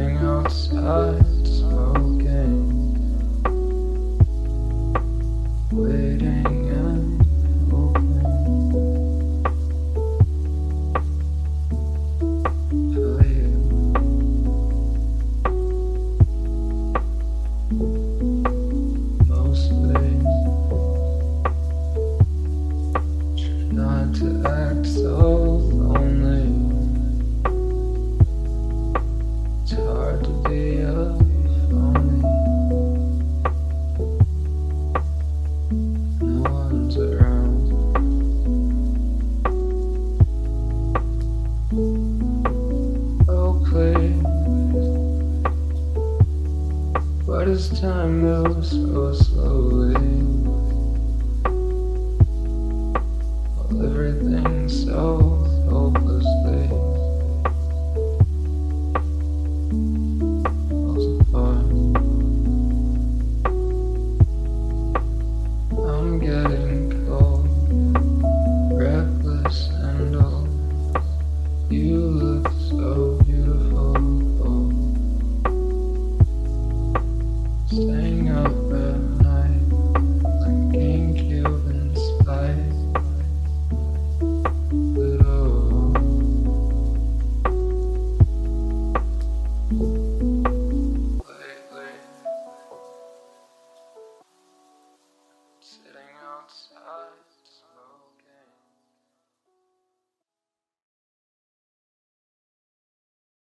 everything outside smoking. as time goes so slowly. while everything so hopelessly. Staying out there.